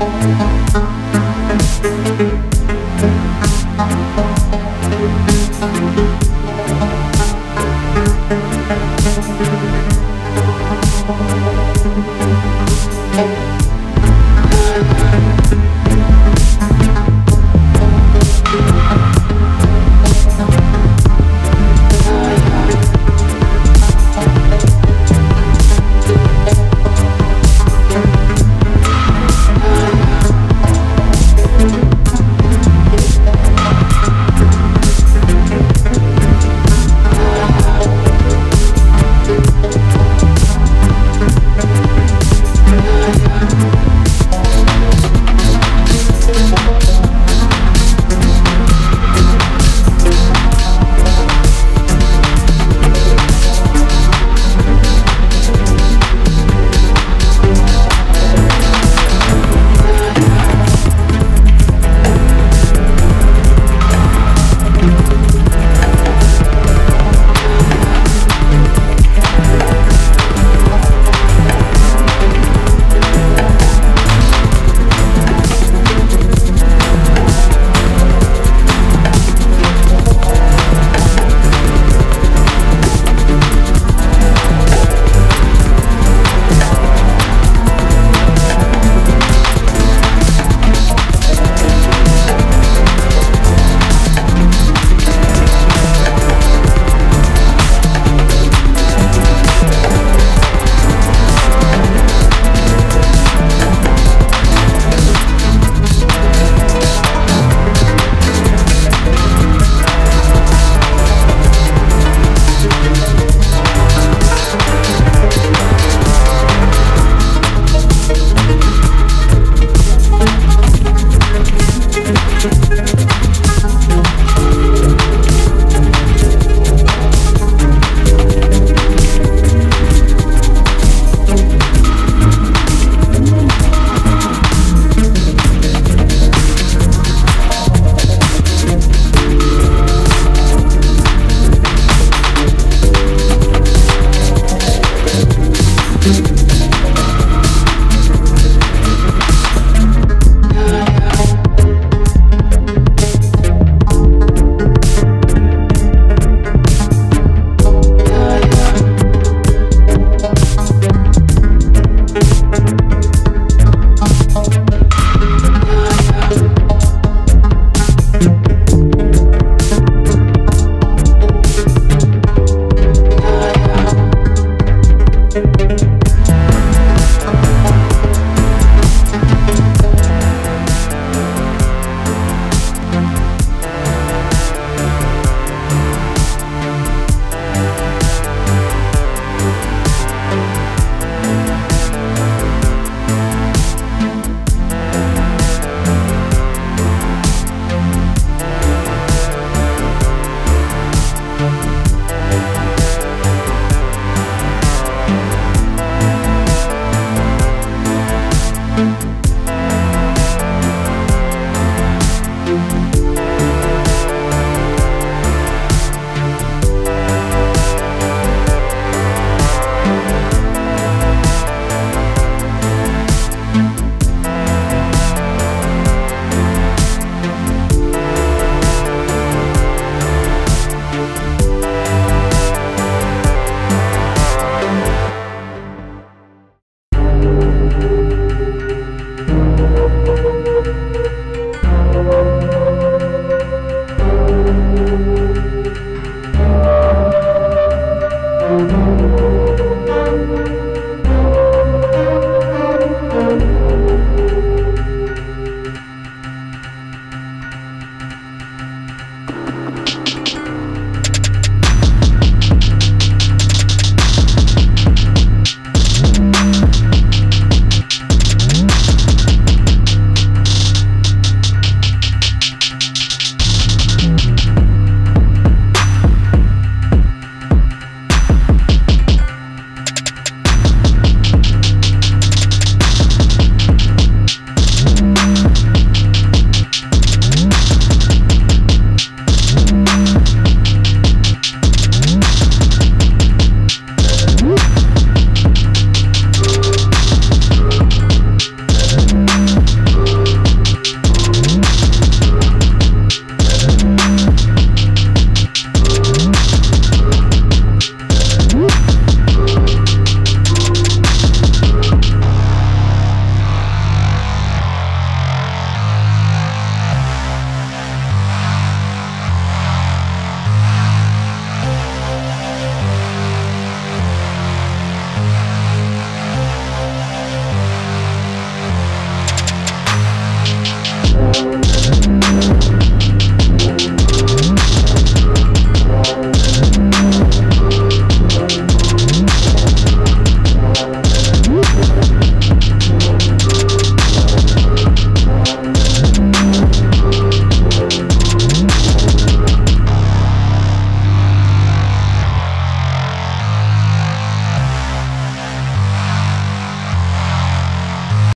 you